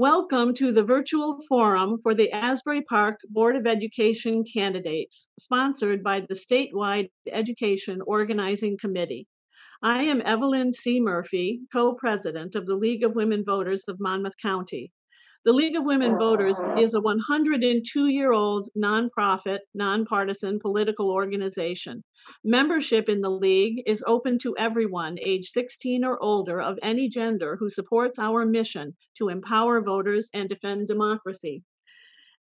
Welcome to the virtual forum for the Asbury Park Board of Education candidates, sponsored by the statewide Education Organizing Committee. I am Evelyn C. Murphy, co president of the League of Women Voters of Monmouth County. The League of Women Voters is a 102 year old nonprofit, nonpartisan political organization. Membership in the League is open to everyone age 16 or older of any gender who supports our mission to empower voters and defend democracy.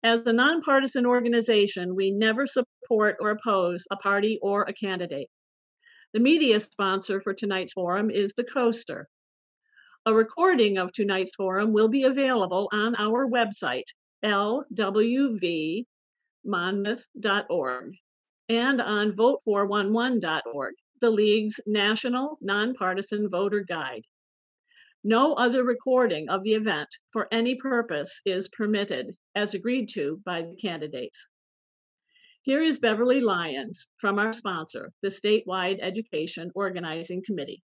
As a nonpartisan organization, we never support or oppose a party or a candidate. The media sponsor for tonight's forum is the Coaster. A recording of tonight's forum will be available on our website, lwvmonmouth.org, and on vote411.org, the League's national nonpartisan voter guide. No other recording of the event for any purpose is permitted, as agreed to by the candidates. Here is Beverly Lyons from our sponsor, the Statewide Education Organizing Committee.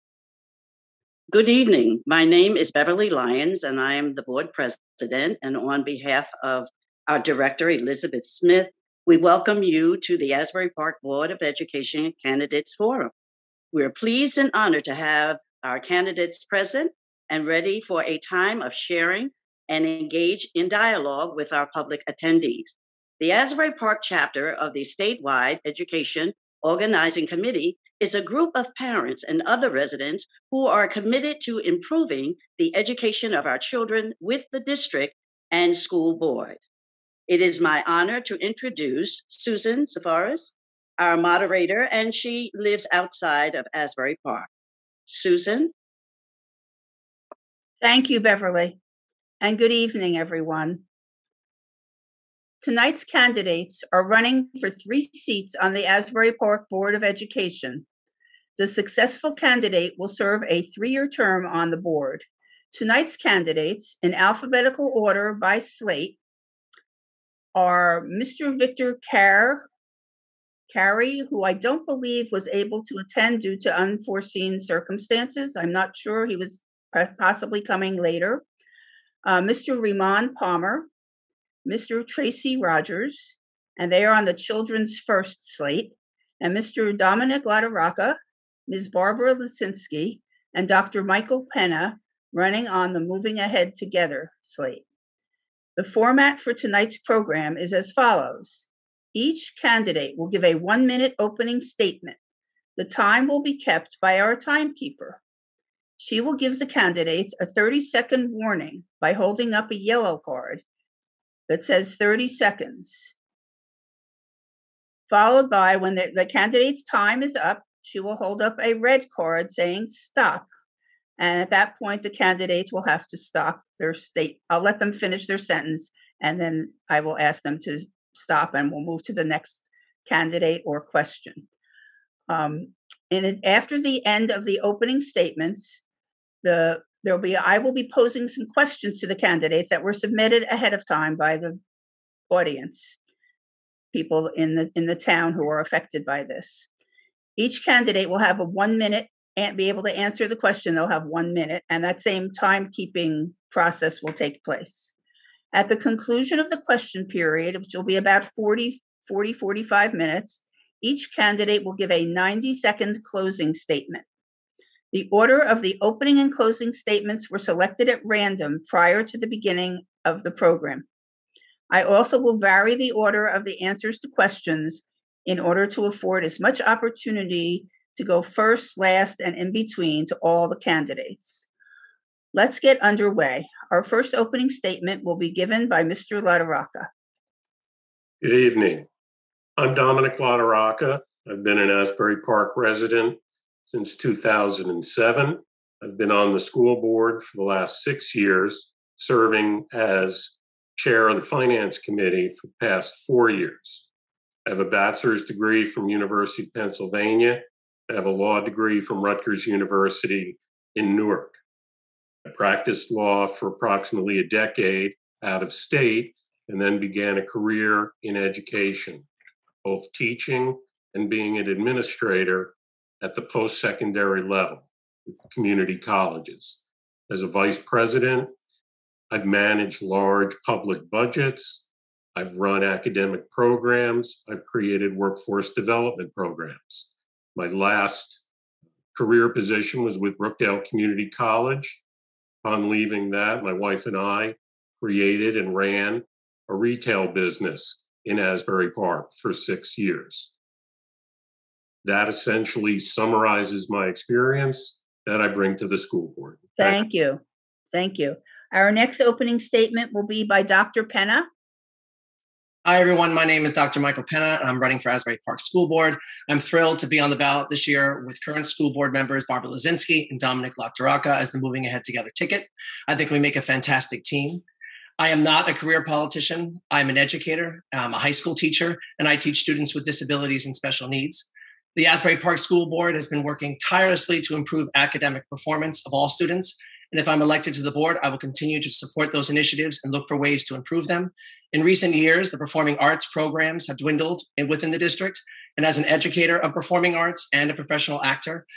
Good evening. My name is Beverly Lyons, and I am the board president. And on behalf of our director, Elizabeth Smith, we welcome you to the Asbury Park Board of Education Candidates Forum. We're pleased and honored to have our candidates present and ready for a time of sharing and engage in dialogue with our public attendees. The Asbury Park chapter of the statewide Education Organizing Committee is a group of parents and other residents who are committed to improving the education of our children with the district and school board. It is my honor to introduce Susan Safaris, our moderator, and she lives outside of Asbury Park. Susan? Thank you, Beverly. And good evening, everyone. Tonight's candidates are running for three seats on the Asbury Park Board of Education. The successful candidate will serve a three year term on the board. Tonight's candidates, in alphabetical order by slate, are Mr. Victor Carey, who I don't believe was able to attend due to unforeseen circumstances. I'm not sure he was possibly coming later. Uh, Mr. Ramon Palmer, Mr. Tracy Rogers, and they are on the children's first slate, and Mr. Dominic LaRocca, Ms. Barbara Lisinski, and Dr. Michael Penna running on the Moving Ahead Together slate. The format for tonight's program is as follows each candidate will give a one minute opening statement. The time will be kept by our timekeeper. She will give the candidates a 30 second warning by holding up a yellow card that says 30 seconds. Followed by when the, the candidate's time is up, she will hold up a red card saying stop. And at that point, the candidates will have to stop their state. I'll let them finish their sentence, and then I will ask them to stop, and we'll move to the next candidate or question. Um, and after the end of the opening statements, the there'll be I will be posing some questions to the candidates that were submitted ahead of time by the audience, people in the in the town who are affected by this. Each candidate will have a one minute and be able to answer the question. They'll have one minute, and that same timekeeping process will take place. At the conclusion of the question period, which will be about 40, 40 45 minutes, each candidate will give a 90 second closing statement. The order of the opening and closing statements were selected at random prior to the beginning of the program. I also will vary the order of the answers to questions in order to afford as much opportunity to go first, last, and in between to all the candidates. Let's get underway. Our first opening statement will be given by Mr. LaRocca. Good evening. I'm Dominic LaRocca. I've been an Asbury Park resident since 2007. I've been on the school board for the last six years, serving as chair of the finance committee for the past four years. I have a bachelor's degree from University of Pennsylvania. I have a law degree from Rutgers University in Newark. I practiced law for approximately a decade out of state and then began a career in education, both teaching and being an administrator at the post secondary level, community colleges. As a vice president, I've managed large public budgets. I've run academic programs. I've created workforce development programs. My last career position was with Brookdale Community College. Upon leaving that, my wife and I created and ran a retail business in Asbury Park for six years. That essentially summarizes my experience that I bring to the school board. Thank you. Thank you. Our next opening statement will be by Dr. Penna. Hi, everyone. My name is Dr. Michael Penna, and I'm running for Asbury Park School Board. I'm thrilled to be on the ballot this year with current school board members Barbara Lazinski and Dominic LaRocca as the Moving Ahead Together ticket. I think we make a fantastic team. I am not a career politician. I'm an educator, I'm a high school teacher, and I teach students with disabilities and special needs. The Asbury Park School Board has been working tirelessly to improve academic performance of all students. And if I'm elected to the board, I will continue to support those initiatives and look for ways to improve them. In recent years, the performing arts programs have dwindled within the district. And as an educator of performing arts and a professional actor,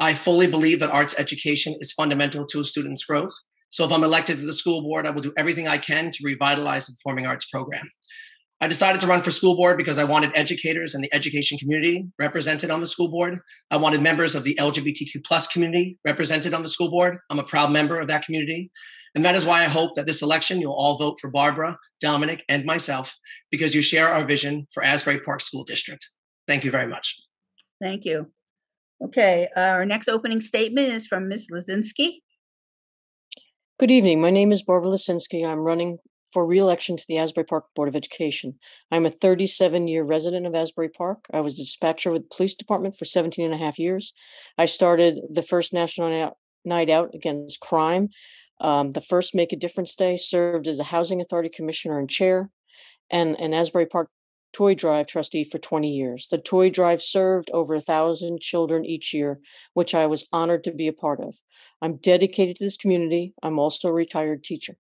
I fully believe that arts education is fundamental to a student's growth. So if I'm elected to the school board, I will do everything I can to revitalize the performing arts program. I decided to run for school board because I wanted educators and the education community represented on the school board. I wanted members of the LGBTQ plus community represented on the school board. I'm a proud member of that community. And that is why I hope that this election you'll all vote for Barbara, Dominic, and myself because you share our vision for Asbury Park School District. Thank you very much. Thank you. Okay, our next opening statement is from Ms. Lazinski. Good evening. My name is Barbara Lisinski. I'm running for re-election to the Asbury Park Board of Education. I'm a 37-year resident of Asbury Park. I was a dispatcher with the police department for 17 and a half years. I started the first National Night Out Against Crime, um, the first Make a Difference Day, served as a Housing Authority Commissioner and Chair, and an Asbury Park Toy Drive trustee for 20 years. The Toy Drive served over a thousand children each year, which I was honored to be a part of. I'm dedicated to this community. I'm also a retired teacher.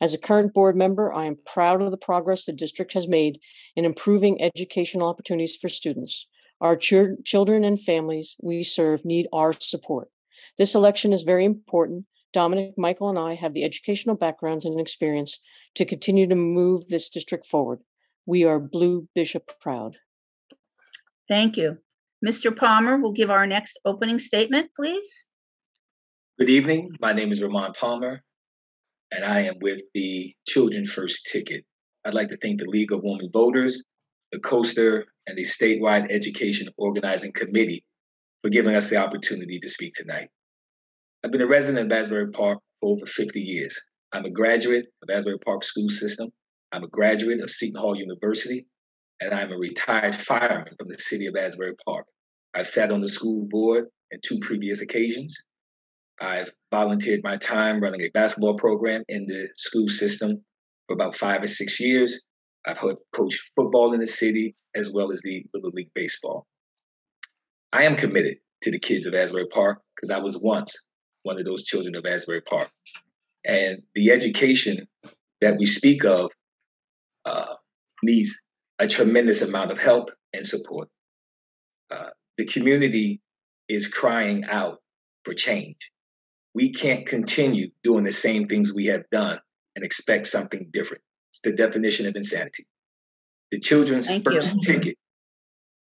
As a current board member, I am proud of the progress the district has made in improving educational opportunities for students. Our ch- children and families we serve need our support. This election is very important. Dominic, Michael, and I have the educational backgrounds and experience to continue to move this district forward. We are Blue Bishop proud. Thank you. Mr. Palmer will give our next opening statement, please. Good evening. My name is Ramon Palmer, and I am with the Children First Ticket. I'd like to thank the League of Women Voters, the Coaster, and the Statewide Education Organizing Committee for giving us the opportunity to speak tonight. I've been a resident of Asbury Park for over 50 years. I'm a graduate of Asbury Park School System I'm a graduate of Seton Hall University, and I'm a retired fireman from the city of Asbury Park. I've sat on the school board in two previous occasions. I've volunteered my time running a basketball program in the school system for about five or six years. I've coached football in the city as well as the Little League Baseball. I am committed to the kids of Asbury Park because I was once one of those children of Asbury Park. And the education that we speak of uh, needs a tremendous amount of help and support. Uh, the community is crying out for change. We can't continue doing the same things we have done and expect something different. It's the definition of insanity. The children's Thank first you. ticket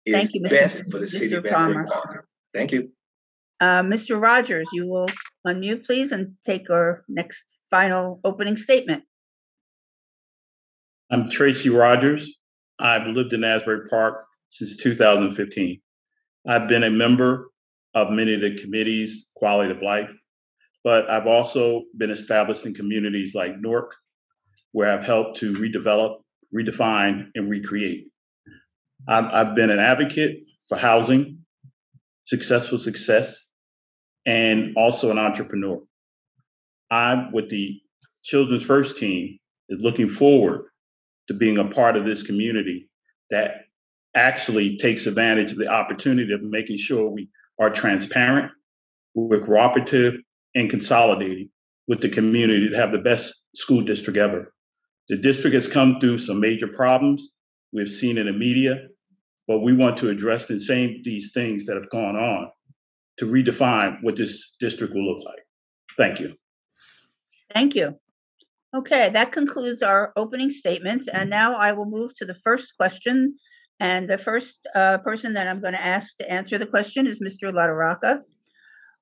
is you, best for the city Mr. of Asbury Park. Thank you. Uh, Mr. Rogers, you will unmute, please, and take our next final opening statement. I'm Tracy Rogers. I've lived in Asbury Park since 2015. I've been a member of many of the committees, quality of life, but I've also been established in communities like Newark, where I've helped to redevelop, redefine, and recreate. I've, I've been an advocate for housing, successful success, and also an entrepreneur. I'm with the Children's First team is looking forward to being a part of this community that actually takes advantage of the opportunity of making sure we are transparent, we're cooperative, and consolidating with the community to have the best school district ever. The district has come through some major problems. We've seen in the media, but we want to address the same these things that have gone on to redefine what this district will look like. Thank you. Thank you. Okay, that concludes our opening statements, and now I will move to the first question. And the first uh, person that I'm going to ask to answer the question is Mr. LaRocca.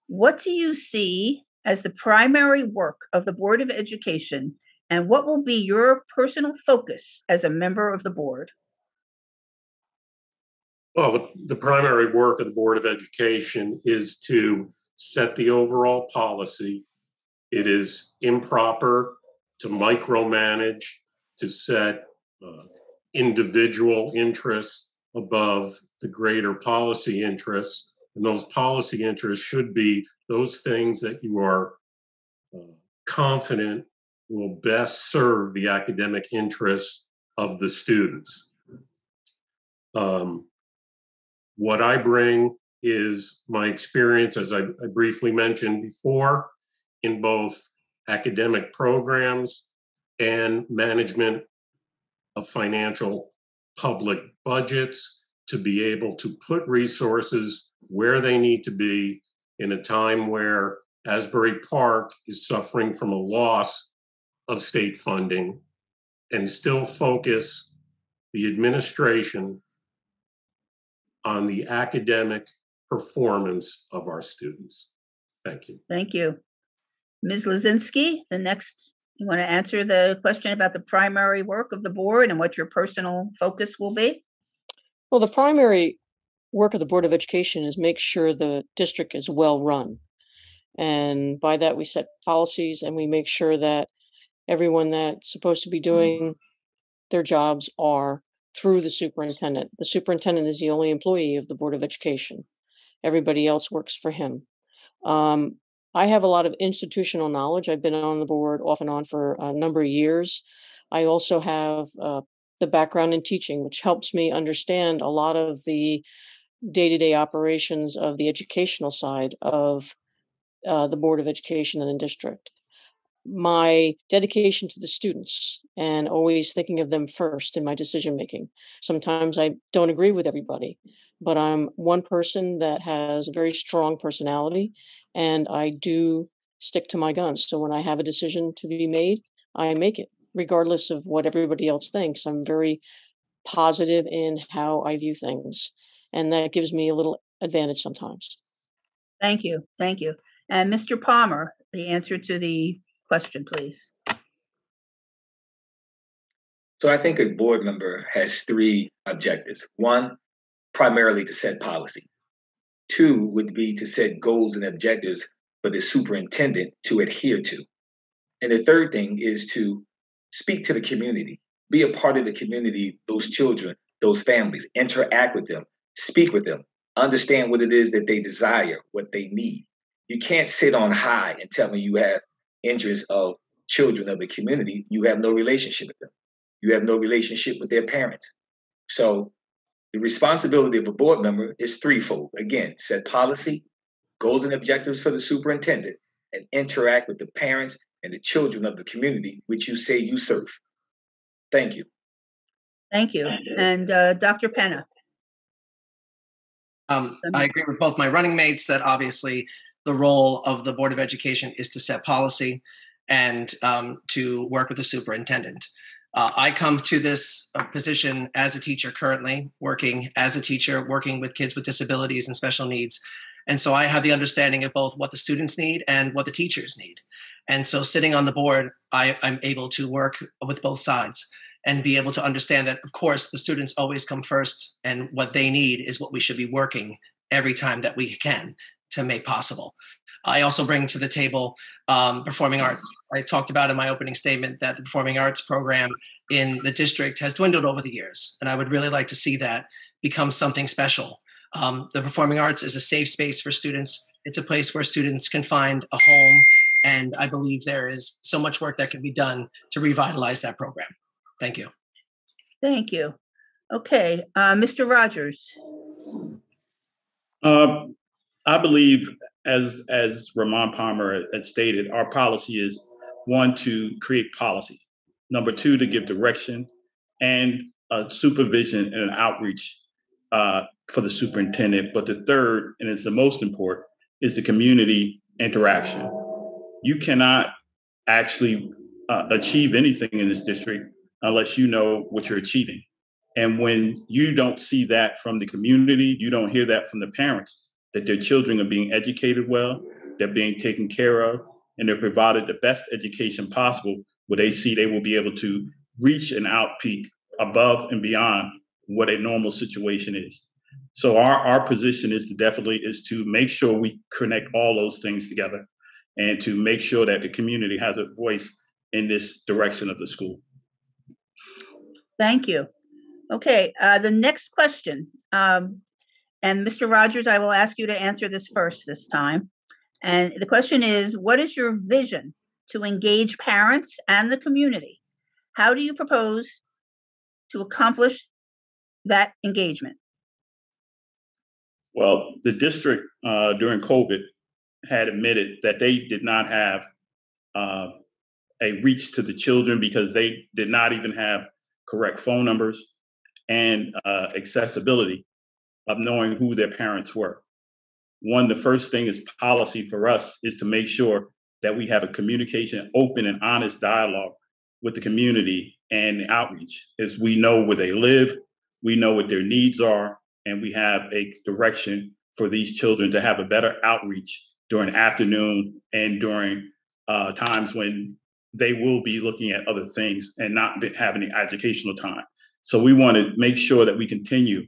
What do you see as the primary work of the Board of Education, and what will be your personal focus as a member of the board? Well, the, primary work of the Board of Education is to set the overall policy. It is improper to micromanage, to set uh, individual interests above the greater policy interests. And those policy interests should be those things that you are uh, confident will best serve the academic interests of the students. Um, what I bring is my experience, as I, I briefly mentioned before, in both academic programs and management of financial public budgets to be able to put resources where they need to be in a time where Asbury Park is suffering from a loss of state funding and still focus the administration on the academic performance of our students. Thank you. Thank you. Ms. Lozinski, the next, you want to answer the question about the primary work of the board and what your personal focus will be? Well, the primary work of the Board of Education is make sure the district is well run. And by that, we set policies and we make sure that everyone that's supposed to be doing their jobs are through the superintendent. The superintendent is the only employee of the Board of Education. Everybody else works for him. Um, I have a lot of institutional knowledge. I've been on the board off and on for a number of years. I also have uh, the background in teaching, which helps me understand a lot of the day to day operations of the educational side of uh, the Board of Education in the district. My dedication to the students and always thinking of them first in my decision making. Sometimes I don't agree with everybody, but I'm one person that has a very strong personality and I do stick to my guns. So when I have a decision to be made, I make it, regardless of what everybody else thinks. I'm very positive in how I view things, and that gives me a little advantage sometimes. Thank you. Thank you. And Mr. Palmer, the answer to the question, please. So I think a board member has three objectives. One, primarily to set policy. Two would be to set goals and objectives for the superintendent to adhere to. And the third thing is to speak to the community, be a part of the community, those children, those families, interact with them, speak with them, understand what it is that they desire, what they need. You can't sit on high and tell me you have interests of children of the community. You have no relationship with them. You have no relationship with their parents. So the responsibility of a board member is threefold. Again, set policy, goals and objectives for the superintendent, and interact with the parents and the children of the community which you say you serve. Thank you. Thank you. And uh, Dr. Penna. Um, I agree with both my running mates that obviously the role of the Board of Education is to set policy and um, to work with the superintendent. Uh, I come to this uh, position as a teacher currently, working as a teacher, working with kids with disabilities and special needs. And so I have the understanding of both what the students need and what the teachers need. And so sitting on the board, I, I'm able to work with both sides and be able to understand that, of course, the students always come first, and what they need is what we should be working every time that we can to make possible. I also bring to the table um, performing arts. I talked about in my opening statement that the performing arts program in the district has dwindled over the years, and I would really like to see that become something special. Um, the performing arts is a safe space for students. It's a place where students can find a home, and I believe there is so much work that can be done to revitalize that program. Thank you. Thank you. Okay, uh, Mr. Rogers. Uh, I believe, as as Ramon Palmer had stated, our policy is one to create policy, number two to give direction, and a supervision and an outreach uh, for the superintendent. But the third, and it's the most important, is the community interaction. You cannot actually uh, achieve anything in this district unless you know what you're achieving. And when you don't see that from the community, you don't hear that from the parents that their children are being educated well, they're being taken care of, and they're provided the best education possible, where they see they will be able to reach an out peak above and beyond what a normal situation is. So our, our position is to definitely is to make sure we connect all those things together and to make sure that the community has a voice in this direction of the school. Thank you. Okay, uh, the next question, um, and Mr. Rogers, I will ask you to answer this first this time. And the question is, what is your vision to engage parents and the community? How do you propose to accomplish that engagement? Well, the district uh, during COVID had admitted that they did not have uh, a reach to the children because they did not even have correct phone numbers and uh, accessibility of knowing who their parents were. One, the first thing is policy for us is to make sure that we have a communication, open and honest dialogue with the community and outreach, as we know where they live, we know what their needs are, and we have a direction for these children to have a better outreach during afternoon and during uh, times when they will be looking at other things and not having the educational time. So we want to make sure that we continue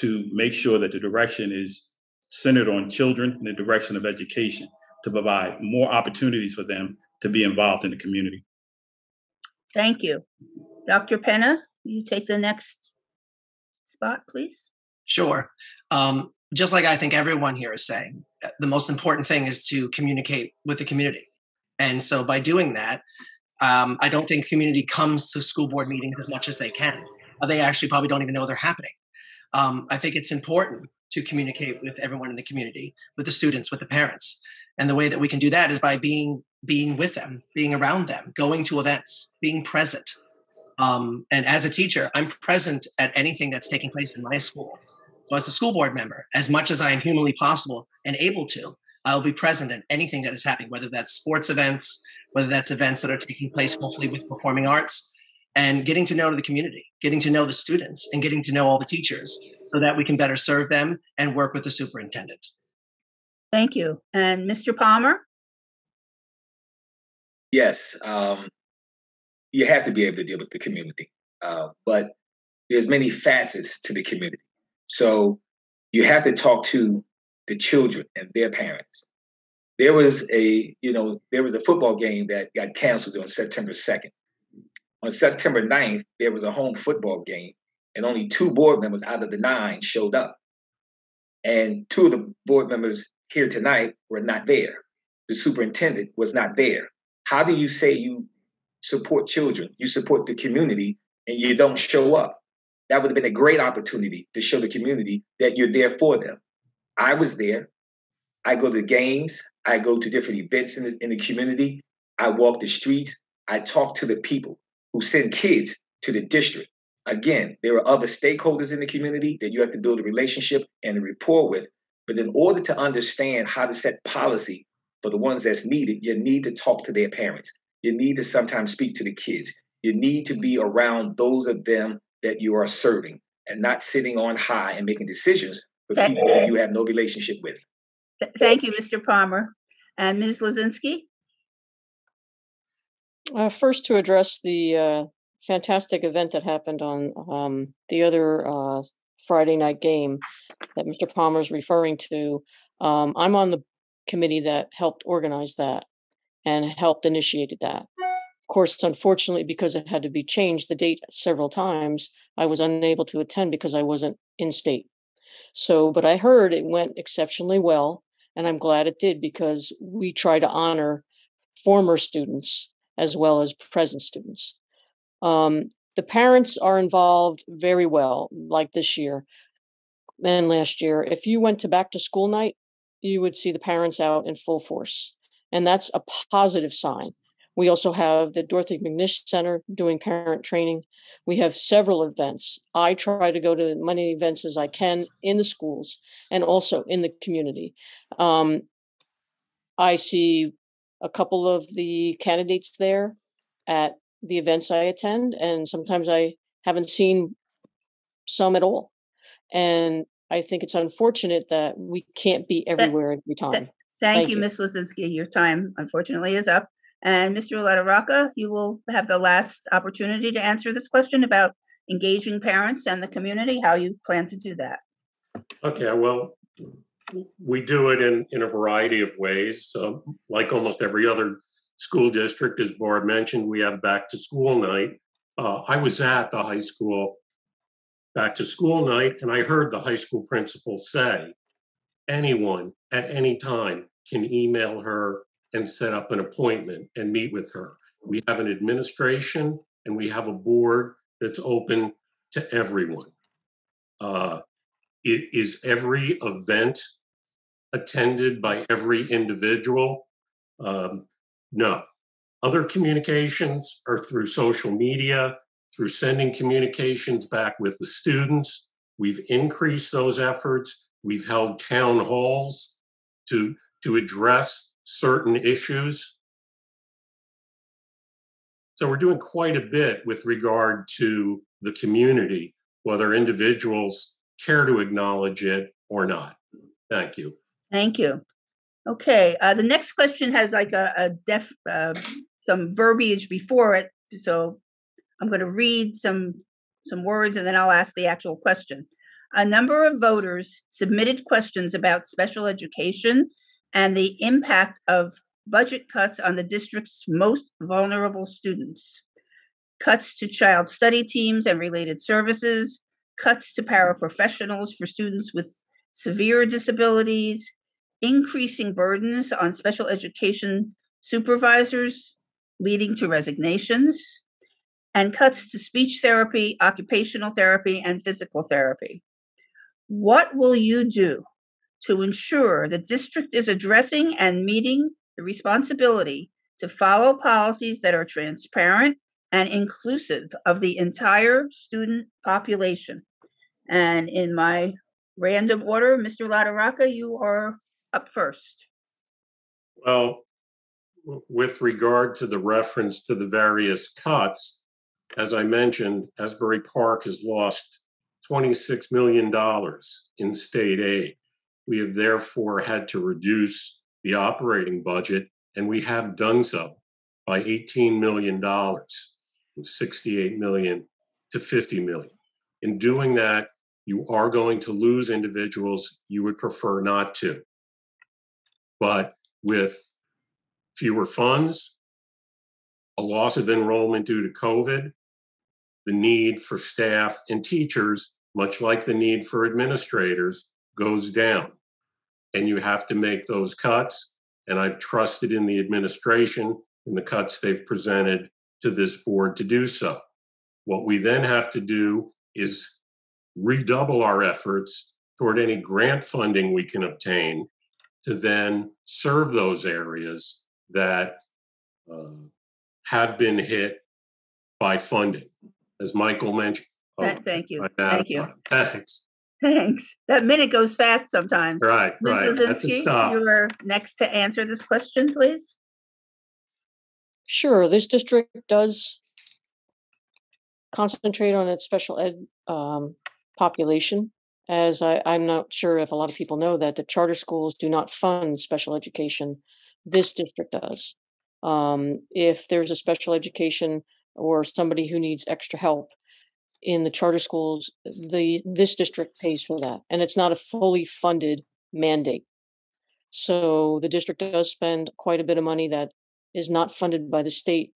to make sure that the direction is centered on children in the direction of education to provide more opportunities for them to be involved in the community. Thank you. Dr. Penna, you take the next spot, please. Sure. Um, just like I think everyone here is saying, uh, the most important thing is to communicate with the community. And so by doing that, um, I don't think community comes to school board meetings as much as they can. Uh, they actually probably don't even know they're happening. Um, I think it's important to communicate with everyone in the community, with the students, with the parents. And the way that we can do that is by being being with them, being around them, going to events, being present. Um, and as a teacher, I'm present at anything that's taking place in my school. So as a school board member, as much as I am humanly possible and able to, I'll be present at anything that is happening, whether that's sports events, whether that's events that are taking place hopefully with performing arts, and getting to know the community, getting to know the students, and getting to know all the teachers so that we can better serve them and work with the superintendent. Thank you. And Mr. Palmer? Yes, um, you have to be able to deal with the community, uh, but there's many facets to the community. So you have to talk to the children and their parents. There was a, you know, there was a football game that got canceled on September 2nd. On September 9th, there was a home football game, and only two board members out of the nine showed up. And two of the board members here tonight were not there. The superintendent was not there. How do you say you support children, you support the community, and you don't show up? That would have been a great opportunity to show the community that you're there for them. I was there. I go to games. I go to different events in the, in the community. I walk the streets. I talk to the people who send kids to the district. Again, there are other stakeholders in the community that you have to build a relationship and a rapport with. But in order to understand how to set policy for the ones that's needed, you need to talk to their parents. You need to sometimes speak to the kids. You need to be around those of them that you are serving and not sitting on high and making decisions for people that you have no relationship with. Thank you, Mr. Palmer. And Ms. Lazinski? Uh, first, to address the uh, fantastic event that happened on um, the other uh, Friday night game that Mr. Palmer is referring to, um, I'm on the committee that helped organize that and helped initiated that. Of course, unfortunately, because it had to be changed the date several times, I was unable to attend because I wasn't in state. So, but I heard it went exceptionally well, and I'm glad it did because we try to honor former students as well as present students. Um, the parents are involved very well, like this year and last year. If you went to back to school night, you would see the parents out in full force. And that's a positive sign. We also have the Dorothy McNish Center doing parent training. We have several events. I try to go to as many events as I can in the schools and also in the community. Um, I see a couple of the candidates there at the events I attend, and sometimes I haven't seen some at all. And I think it's unfortunate that we can't be everywhere every time. Thank, Thank you, you. Ms. Lozinski. Your time, unfortunately, is up. And Mr. LaRocca, you will have the last opportunity to answer this question about engaging parents and the community, how you plan to do that. Okay, well, we do it in, in a variety of ways. So like almost every other school district, as Barb mentioned, we have back to school night. Uh, I was at the high school back to school night and I heard the high school principal say, anyone at any time can email her and set up an appointment and meet with her. We have an administration and we have a board that's open to everyone. Uh, i- is every event attended by every individual? Um, no. Other communications are through social media, through sending communications back with the students. We've increased those efforts. We've held town halls to, to address certain issues. So we're doing quite a bit with regard to the community, whether individuals care to acknowledge it or not. Thank you. Thank you. Okay, uh, the next question has like a, a def, uh, some verbiage before it, so I'm going to read some some words and then I'll ask the actual question. A number of voters submitted questions about special education and the impact of budget cuts on the district's most vulnerable students. Cuts to child study teams and related services, cuts to paraprofessionals for students with severe disabilities, increasing burdens on special education supervisors, leading to resignations, and cuts to speech therapy, occupational therapy, and physical therapy. What will you do to ensure the district is addressing and meeting the responsibility to follow policies that are transparent and inclusive of the entire student population? And in my random order, Mr. LaRocca, you are up first. Well, with regard to the reference to the various cuts, as I mentioned, Asbury Park has lost $26 million in state aid. We have therefore had to reduce the operating budget, and we have done so by $18 million, from 68 million to 50 million. In doing that, you are going to lose individuals you would prefer not to. But with fewer funds, a loss of enrollment due to COVID, the need for staff and teachers, much like the need for administrators, goes down. And you have to make those cuts. And I've trusted in the administration and the cuts they've presented to this board to do so. What we then have to do is redouble our efforts toward any grant funding we can obtain to then serve those areas that uh, have been hit by funding. As Michael mentioned. oh, Thank you. I'm out of Thank you. Thanks. Thanks. That minute goes fast sometimes. Right, right. Ms. That's a stop. you're next to answer this question, please. Sure, this district does concentrate on its special ed um, population. As I, I'm not sure if a lot of people know that the charter schools do not fund special education. This district does. Um, if there's a special education or somebody who needs extra help in the charter schools, the this district pays for that, and it's not a fully funded mandate. So the district does spend quite a bit of money that is not funded by the state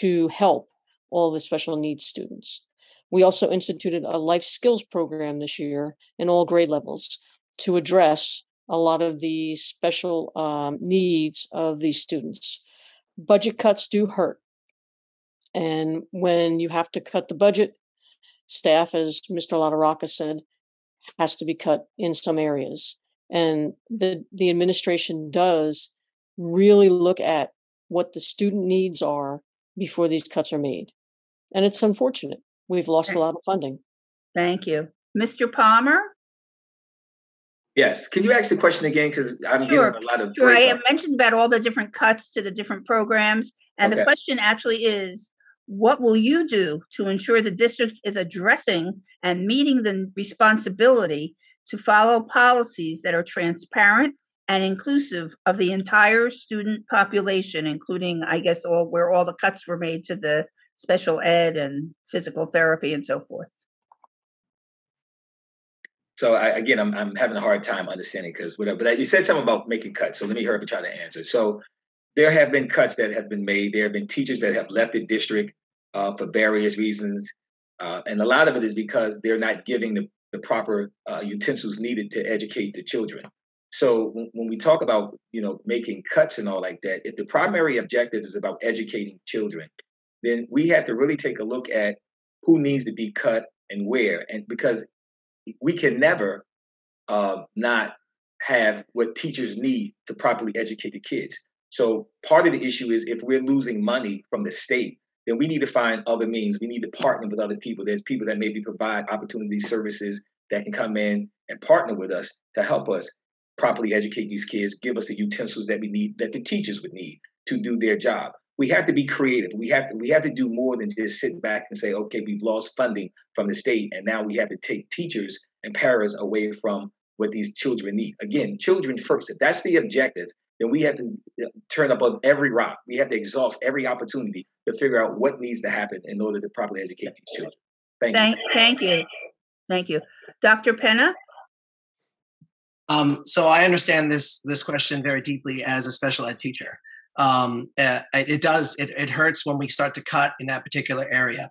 to help all the special needs students. We also instituted a life skills program this year in all grade levels to address a lot of the special um, needs of these students. Budget cuts do hurt. And when you have to cut the budget, staff, as Mr. LaRocca said, has to be cut in some areas. And the, the administration does really look at what the student needs are before these cuts are made. And it's unfortunate. We've lost a lot of funding. Thank you. Mr. Palmer? Yes. Can you ask the question again? Because I'm Sure, getting a lot of Sure, I have mentioned about all the different cuts to the different programs And the question actually is, what will you do to ensure the district is addressing and meeting the responsibility to follow policies that are transparent and inclusive of the entire student population, including, I guess, all where all the cuts were made to the special ed and physical therapy and so forth? So I, again, I'm I'm having a hard time understanding because whatever. But you said something about making cuts. So let me hurry up and try to answer. So there have been cuts that have been made. There have been teachers that have left the district uh, for various reasons, uh, and a lot of it is because they're not giving the the proper uh, utensils needed to educate the children. So when, when we talk about you know making cuts and all like that, if the primary objective is about educating children, then we have to really take a look at who needs to be cut and where, and because we can never uh, not have what teachers need to properly educate the kids. So part of the issue is if we're losing money from the state, then we need to find other means. We need to partner with other people. There's people that maybe provide opportunity services that can come in and partner with us to help us properly educate these kids, give us the utensils that we need, that the teachers would need to do their job. We have to be creative. We have to we have to do more than just sit back and say, okay, we've lost funding from the state, and now we have to take teachers and paras away from what these children need. Again, children first. If that's the objective, then we have to turn up on every rock. We have to exhaust every opportunity to figure out what needs to happen in order to properly educate these children. Thank, Thank, you. thank you. Thank you. Dr. Penna? Um, so I understand this this question very deeply as a special ed teacher. Um, uh, it does it, it hurts when we start to cut in that particular area.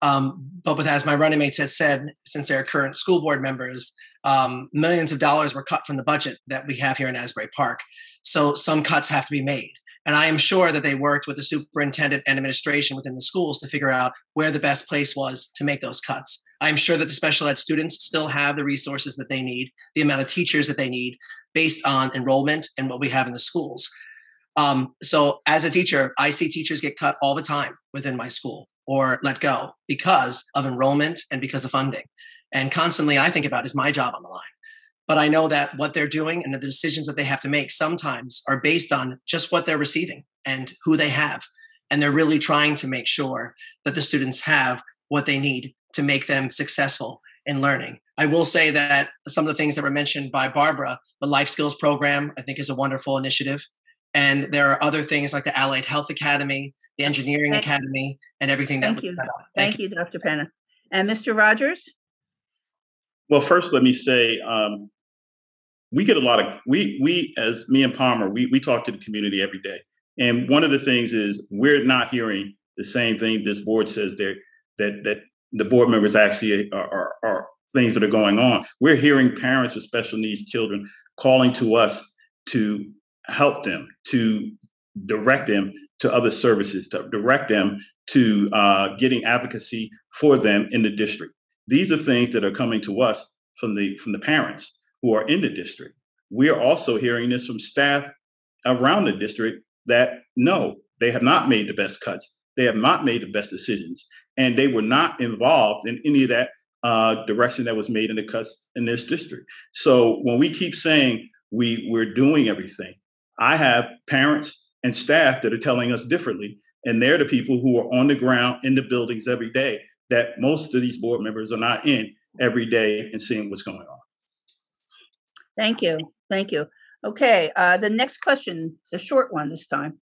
Um, but with as my running mates had said, since they're current school board members, um, millions of dollars were cut from the budget that we have here in Asbury Park. So some cuts have to be made. And I am sure that they worked with the superintendent and administration within the schools to figure out where the best place was to make those cuts. I'm sure that the special ed students still have the resources that they need, the amount of teachers that they need based on enrollment and what we have in the schools. Um, so, as a teacher, I see teachers get cut all the time within my school or let go because of enrollment and because of funding. And constantly, I think about is my job on the line? But I know that what they're doing and the decisions that they have to make sometimes are based on just what they're receiving and who they have. And they're really trying to make sure that the students have what they need to make them successful in learning. I will say that some of the things that were mentioned by Barbara, the Life Skills Program, I think is a wonderful initiative. And there are other things like the Allied Health Academy, the Engineering Thank- Academy, and everything that Thank you. set up. Thank you, Dr. Penna. And Mr. Rogers? Well, first, let me say um, we get a lot of we we as me and Palmer we we talk to the community every day, and one of the things is we're not hearing the same thing this board says there that that the board members actually are, are, are things that are going on. We're hearing parents with special needs children calling to us to help them, to direct them to other services, to direct them to uh, getting advocacy for them in the district. These are things that are coming to us from the from the parents who are in the district. We are also hearing this from staff around the district that no, they have not made the best cuts. They have not made the best decisions, and they were not involved in any of that uh, direction that was made in the cuts in this district. So when we keep saying we we're doing everything, I have parents and staff that are telling us differently, and they're the people who are on the ground in the buildings every day that most of these board members are not in every day and seeing what's going on. Thank you. Thank you. Okay, uh, the next question is a short one this time.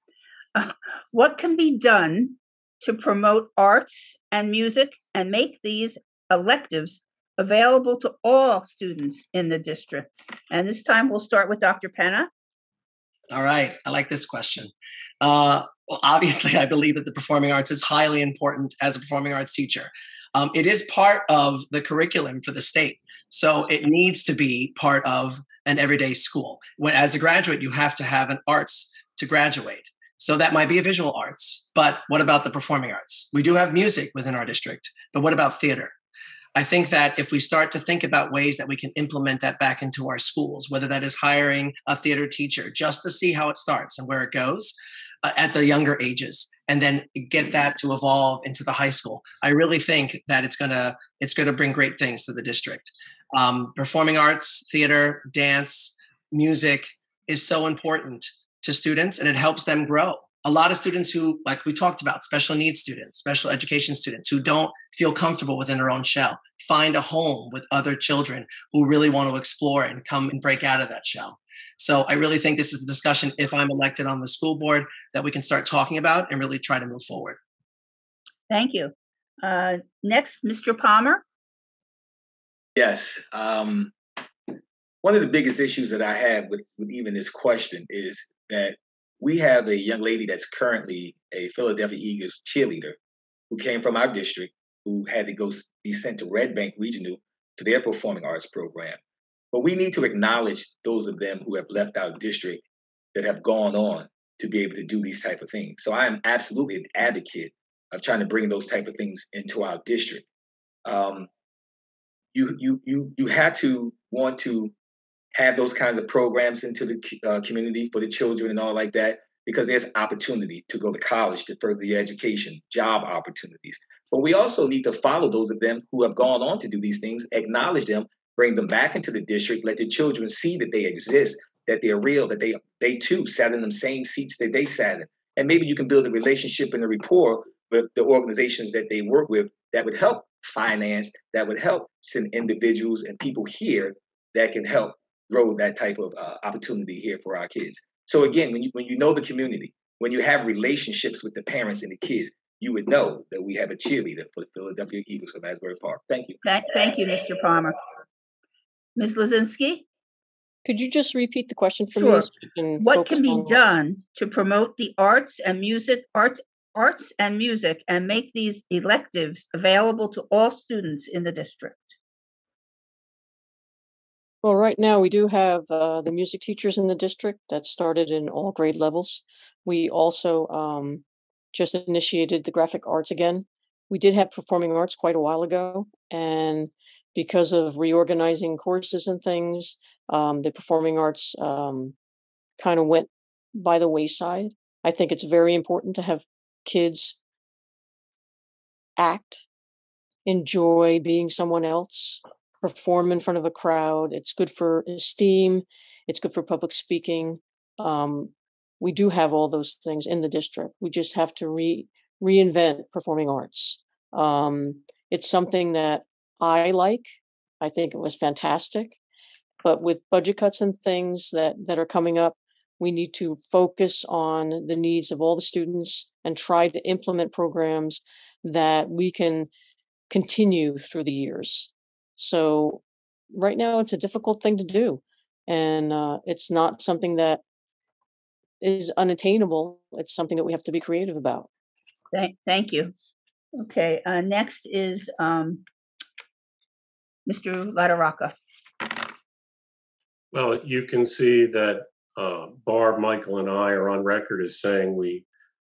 Uh, what can be done to promote arts and music and make these electives available to all students in the district? And this time we'll start with Dr. Penna. All right, I like this question. Uh, well, obviously, I believe that the performing arts is highly important as a performing arts teacher. Um, it is part of the curriculum for the state, so it needs to be part of an everyday school. When, as a graduate, you have to have an arts to graduate. So that might be a visual arts, but what about the performing arts? We do have music within our district, but what about theater? I think that if we start to think about ways that we can implement that back into our schools, whether that is hiring a theater teacher just to see how it starts and where it goes uh, at the younger ages, and then get that to evolve into the high school, I really think that it's gonna it's gonna bring great things to the district. Um, performing arts, theater, dance, music is so important to students, and it helps them grow. A lot of students who, like we talked about, special needs students, special education students who don't feel comfortable within their own shell, find a home with other children who really want to explore and come and break out of that shell. So I really think this is a discussion, if I'm elected on the school board, that we can start talking about and really try to move forward. Thank you. Uh, next, Mr. Palmer. Yes. Um, one of the biggest issues that I have with, with even this question is that we have a young lady that's currently a Philadelphia Eagles cheerleader who came from our district who had to go be sent to Red Bank Regional to their performing arts program. But we need to acknowledge those of them who have left our district that have gone on to be able to do these type of things. So I am absolutely an advocate of trying to bring those type of things into our district. Um, you you you you have to want to have those kinds of programs into the uh, community for the children and all like that because there's opportunity to go to college to further your education, job opportunities. But we also need to follow those of them who have gone on to do these things, acknowledge them, bring them back into the district, let the children see that they exist, that they're real, that they they too sat in the same seats that they sat in. And maybe you can build a relationship and a rapport with the organizations that they work with that would help finance, that would help send individuals and people here that can help grow that type of uh, opportunity here for our kids. So again, when you when you know the community, when you have relationships with the parents and the kids, you would know that we have a cheerleader for the Philadelphia Eagles of Asbury Park. Thank you. Thank, thank you, Mr. Palmer. Ms. Lazinski, Could you just repeat the question for Sure. me? so what can be on done to promote the arts and music, arts, arts and music, and make these electives available to all students in the district? Well, right now we do have uh, the music teachers in the district that started in all grade levels. We also um, just initiated the graphic arts again. We did have performing arts quite a while ago, and because of reorganizing courses and things, um, the performing arts um, kind of went by the wayside. I think it's very important to have kids act, enjoy being someone else, perform in front of a crowd. It's good for esteem. It's good for public speaking. Um, we do have all those things in the district. We just have to re reinvent performing arts. Um, it's something that I like. I think it was fantastic. But with budget cuts and things that that are coming up, we need to focus on the needs of all the students and try to implement programs that we can continue through the years. So right now it's a difficult thing to do. And uh, it's not something that is unattainable. It's something that we have to be creative about. Thank, thank you. Okay, uh, next is, um, Mr. Lataraka. Well, you can see that uh, Barb, Michael, and I are on record as saying we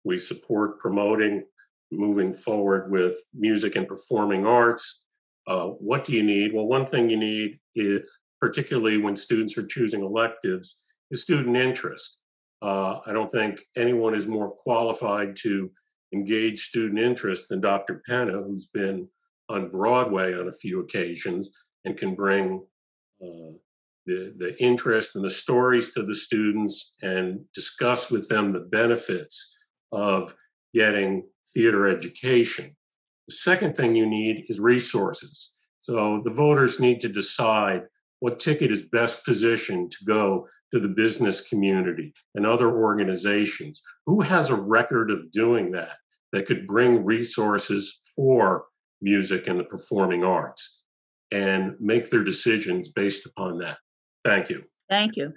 we support promoting moving forward with music and performing arts. Uh, what do you need? Well, one thing you need is, particularly when students are choosing electives, is student interest. Uh, I don't think anyone is more qualified to engage student interest than Dr. Penna, who's been on Broadway on a few occasions and can bring uh, the, the interest and the stories to the students and discuss with them the benefits of getting theater education. The second thing you need is resources. So the voters need to decide what ticket is best positioned to go to the business community and other organizations. Who has a record of doing that that could bring resources for music and the performing arts and make their decisions based upon that? Thank you. Thank you.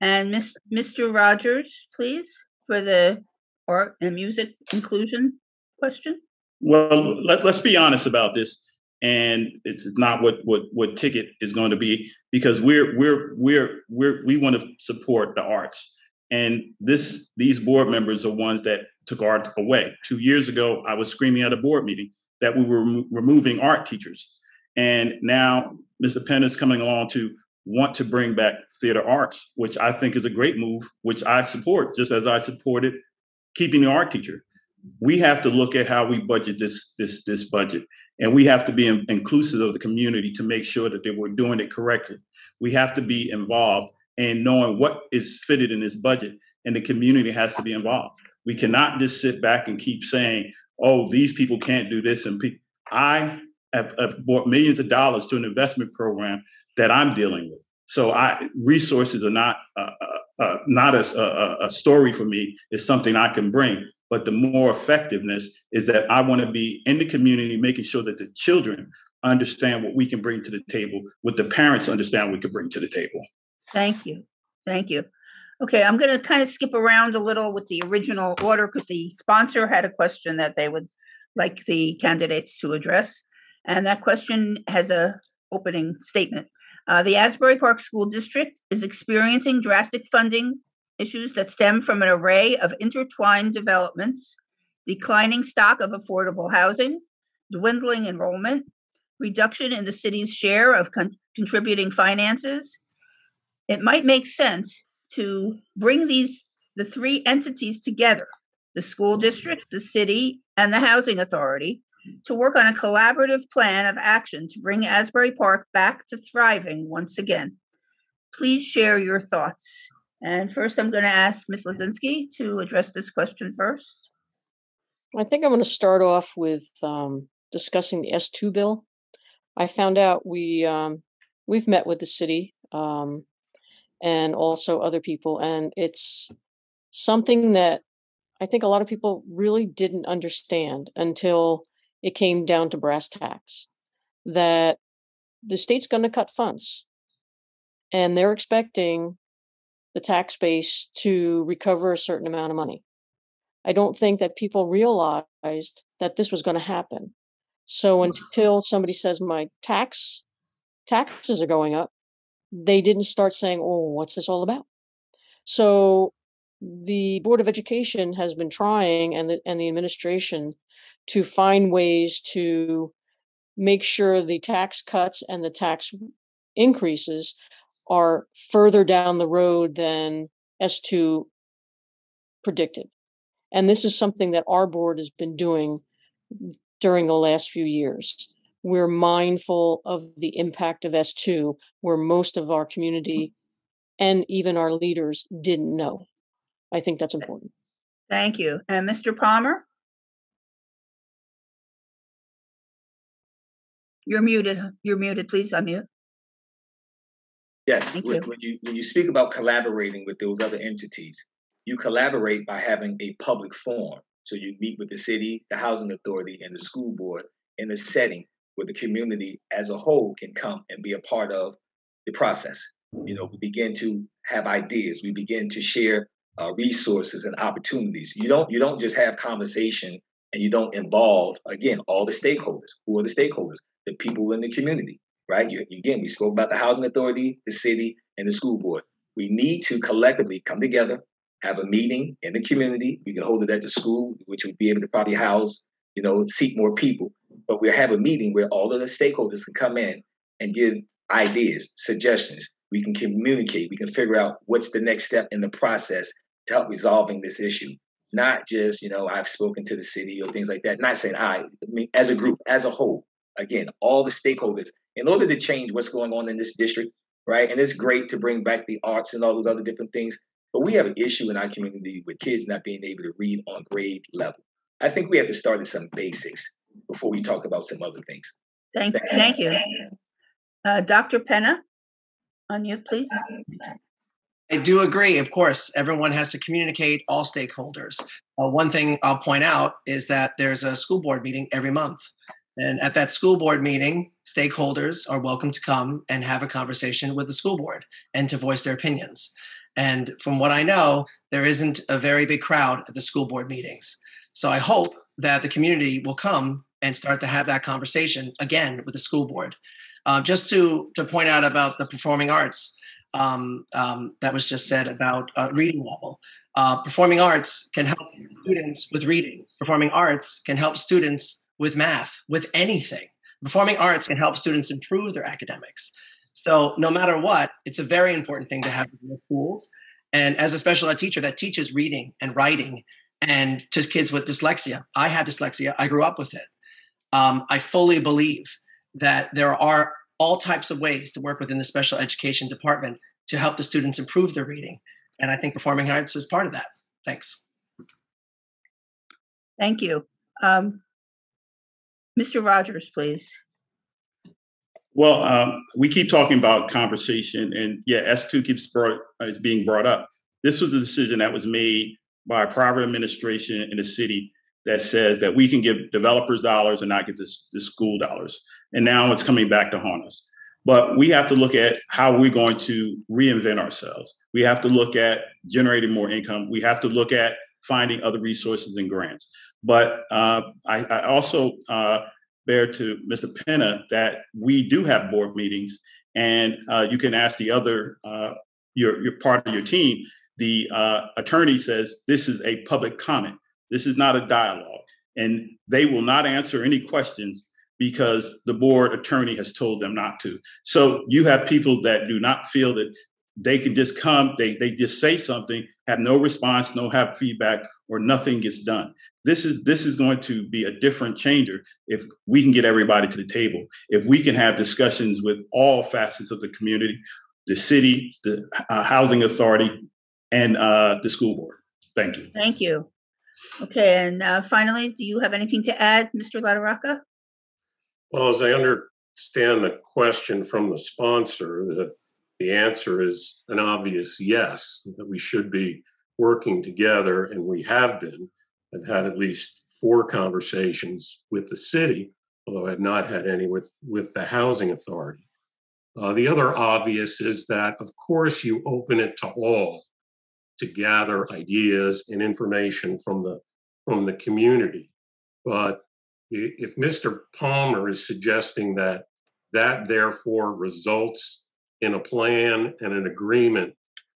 And Mr. Rogers, please, for the art and music inclusion question. Well, let, let's be honest about this, and it's not what what what ticket is going to be because we're we're we're we're we want to support the arts, and this these board members are ones that took art away. Two years ago, I was screaming at a board meeting that we were remo- removing art teachers, and now Mr. Penn is coming along to want to bring back theater arts, which I think is a great move, which I support, just as I supported keeping the art teacher we have to look at how we budget this this this budget and we have to be in, inclusive of the community to make sure that they, we're doing it correctly we have to be involved in knowing what is fitted in this budget and the community has to be involved We cannot just sit back and keep saying, "Oh, these people can't do this," and pe-. I have, have bought millions of dollars to an investment program that I'm dealing with. So I resources are not uh, uh, uh, not a, a, a story for me. It's something I can bring. But the more effectiveness is that I want to be in the community, making sure that the children understand what we can bring to the table, what the parents understand we can bring to the table. Thank you. Thank you. Okay, I'm going to kind of skip around a little with the original order because the sponsor had a question that they would like the candidates to address. And that question has a opening statement. Uh, the Asbury Park School District is experiencing drastic funding issues that stem from an array of intertwined developments, declining stock of affordable housing, dwindling enrollment, reduction in the city's share of con- contributing finances. It might make sense to bring these the three entities together, the school district, the city, and the housing authority, to work on a collaborative plan of action to bring Asbury Park back to thriving once again. Please share your thoughts. And first, I'm going to ask Ms. Lazinski to address this question first. I think I'm going to start off with um, discussing the S2 bill. I found out we um, we've met with the city um, and also other people, and it's something that I think a lot of people really didn't understand until it came down to brass tacks that the state's going to cut funds and they're expecting the tax base to recover a certain amount of money. I don't think that people realized that this was going to happen. So until somebody says my tax taxes are going up, they didn't start saying, "Oh, what's this all about?" So the Board of Education has been trying and the and the administration to find ways to make sure the tax cuts and the tax increases are further down the road than S2 predicted. And this is something that our board has been doing during the last few years. We're mindful of the impact of S2, where most of our community mm-hmm. and even our leaders didn't know. I think that's important. Thank you. And Mr. Palmer? You're muted. You're muted. Please unmute. Yes, when, you. when you when you speak about collaborating with those other entities, you collaborate by having a public forum. So you meet with the city, the housing authority, and the school board in a setting where the community as a whole can come and be a part of the process. You know, we begin to have ideas. We begin to share uh, resources and opportunities. You don't you don't just have conversation and you don't involve again all the stakeholders. Who are the stakeholders? The people in the community right? You, again, we spoke about the housing authority, the city, and the school board. We need to collectively come together, have a meeting in the community. We can hold it at the school, which would be able to probably house, you know, seat more people. But we'll have a meeting where all of the stakeholders can come in and give ideas, suggestions. We can communicate. We can figure out what's the next step in the process to help resolving this issue. Not just, you know, I've spoken to the city or things like that. Not saying I, I mean, as a group, as a whole, again, all the stakeholders, in order to change what's going on in this district, right? And it's great to bring back the arts and all those other different things, but we have an issue in our community with kids not being able to read on grade level. I think we have to start at some basics before we talk about some other things. Thank, you. thank you. Uh, Dr. Penna, you, please. I do agree. Of course, everyone has to communicate all stakeholders. Uh, one thing I'll point out is that there's a school board meeting every month. And at that school board meeting, stakeholders are welcome to come and have a conversation with the school board and to voice their opinions. And from what I know, there isn't a very big crowd at the school board meetings. So I hope that the community will come and start to have that conversation again with the school board. Uh, just to, to point out about the performing arts um, um, that was just said about uh, reading level. Uh, performing arts can help students with reading. Performing arts can help students with math, with anything. Performing arts can help students improve their academics. So, no matter what, it's a very important thing to have in the schools. And as a special ed teacher that teaches reading and writing and to kids with dyslexia, I had dyslexia, I grew up with it. Um, I fully believe that there are all types of ways to work within the special education department to help the students improve their reading. And I think performing arts is part of that. Thanks. Thank you. Um, Mr. Rogers, please. Well, um, we keep talking about conversation, and yeah, S2 keeps brought, is being brought up. This was a decision that was made by a private administration in the city that says that we can give developers dollars and not get the, the school dollars. And now it's coming back to haunt us. But we have to look at how we're going to reinvent ourselves. We have to look at generating more income. We have to look at finding other resources and grants. But uh, I, I, also uh, bear to Mr. Penna that we do have board meetings, and uh, you can ask the other uh, your your part of your team. The uh, attorney says this is a public comment. This is not a dialogue, and they will not answer any questions because the board attorney has told them not to. So you have people that do not feel that they can just come, they they just say something, have no response, no have feedback, or nothing gets done. This is this is going to be a different changer if we can get everybody to the table. If we can have discussions with all facets of the community, the city, the uh, housing authority, and uh, the school board. Thank you. Thank you. Okay, and uh, finally, do you have anything to add, Mr. LaRocca? Well, as I understand the question from the sponsor, that the answer is an obvious yes, that we should be working together, and we have been. I've had at least four conversations with the city, although I've not had any with, with the housing authority. Uh, the other obvious is that, of course, you open it to all to gather ideas and information from the from the community. But if Mr. Palmer is suggesting that that therefore results in a plan and an agreement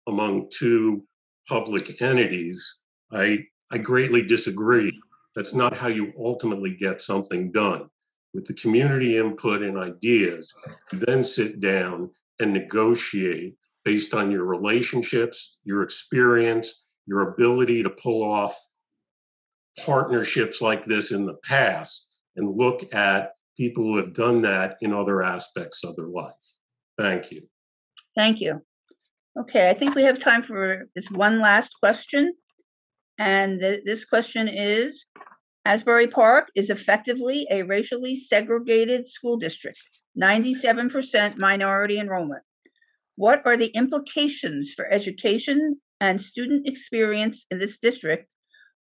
among two public entities, I, I greatly disagree. That's not how you ultimately get something done. With the community input and ideas, then sit down and negotiate based on your relationships, your experience, your ability to pull off partnerships like this in the past and look at people who have done that in other aspects of their life. Thank you. Thank you. Okay, I think we have time for this one last question. And th- this question is Asbury Park is effectively a racially segregated school district, 97% minority enrollment. What are the implications for education and student experience in this district?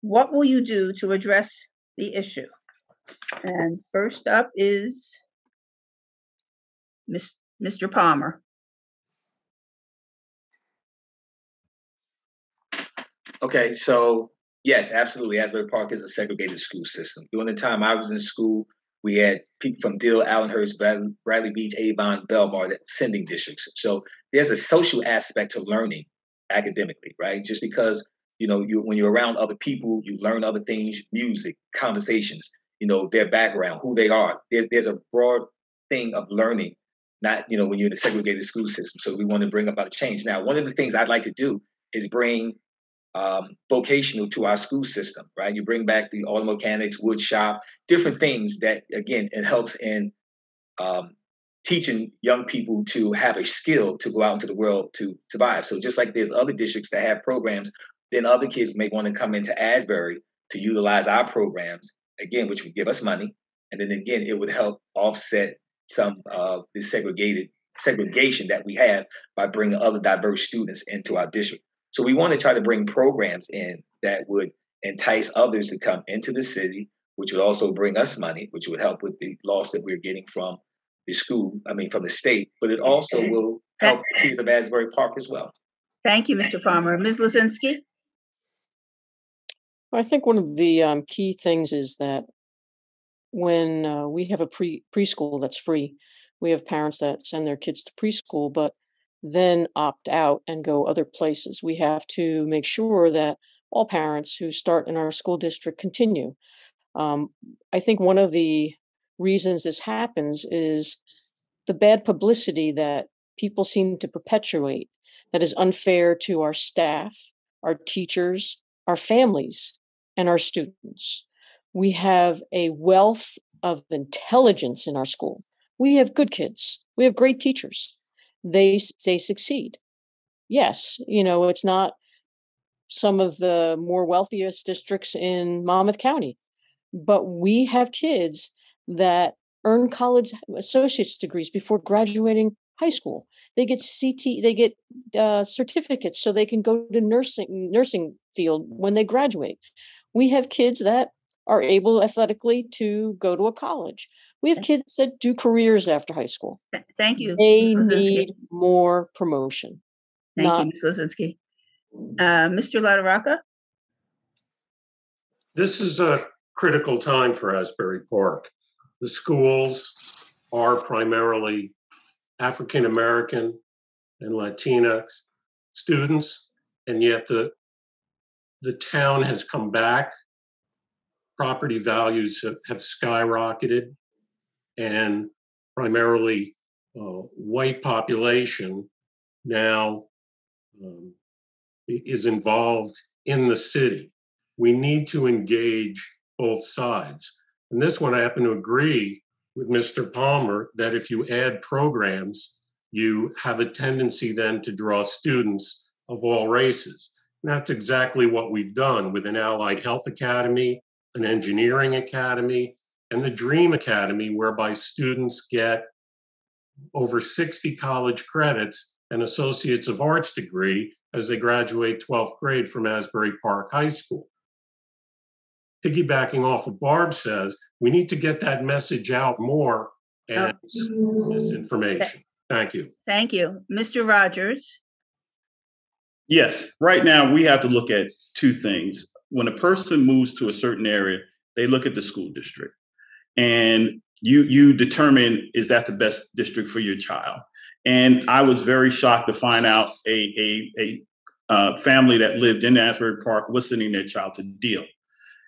What will you do to address the issue? And first up is Mr. Palmer. Okay, so yes, absolutely. Asbury Park is a segregated school system. During the time I was in school, we had people from Deal, Allenhurst, Bradley Beach, Avon, Belmar, sending districts. So there's a social aspect to learning academically, right? Just because you know you when you're around other people, you learn other things, music, conversations, you know, their background, who they are. There's there's a broad thing of learning, not you know when you're in a segregated school system. So we want to bring about a change. Now, one of the things I'd like to do is bring um, vocational to our school system, right? You bring back the auto mechanics, wood shop, different things that, again, it helps in um, teaching young people to have a skill to go out into the world to survive. So just like there's other districts that have programs, then other kids may want to come into Asbury to utilize our programs, again, which would give us money. And then again, it would help offset some of the segregated segregation that we have by bringing other diverse students into our district. So we want to try to bring programs in that would entice others to come into the city, which would also bring us money, which would help with the loss that we're getting from the school, I mean, from the state, but it also okay. will help the kids of Asbury Park as well. Thank you, Mr. Palmer. Ms. Lasinski? I think one of the um, key things is that when uh, we have a pre preschool that's free, we have parents that send their kids to preschool, but then opt out and go other places. We have to make sure that all parents who start in our school district continue. Um, I think one of the reasons this happens is the bad publicity that people seem to perpetuate that is unfair to our staff, our teachers, our families, and our students. We have a wealth of intelligence in our school. We have good kids. We have great teachers they they succeed. Yes, you know, it's not some of the more wealthiest districts in Monmouth County. But we have kids that earn college associate's degrees before graduating high school. They get CT, they get uh, certificates so they can go to nursing nursing field when they graduate. We have kids that are able athletically to go to a college. We have kids that do careers after high school. Thank you. They Ms. Lozinski. need more promotion. Thank not- you, Ms. Lozinski. Uh, Mr. LaRocca? This is a critical time for Asbury Park. The schools are primarily African American and Latinx students, and yet the the town has come back. Property values have, have skyrocketed, and primarily uh, white population now um, is involved in the city we need to engage both sides. And this one, I happen to agree with Mr. Palmer that if you add programs, you have a tendency then to draw students of all races. And that's exactly what we've done with an Allied Health Academy, an Engineering Academy, and the Dream Academy, whereby students get over 60 college credits and Associates of Arts degree as they graduate 12th grade from Asbury Park High School piggybacking off what Barb says, we need to get that message out more and misinformation. Thank you. Thank you. Mr. Rogers? Yes, right now we have to look at two things. When a person moves to a certain area, they look at the school district and you you determine is that the best district for your child. And I was very shocked to find out a a, a uh, family that lived in Asbury Park was sending their child to Deal.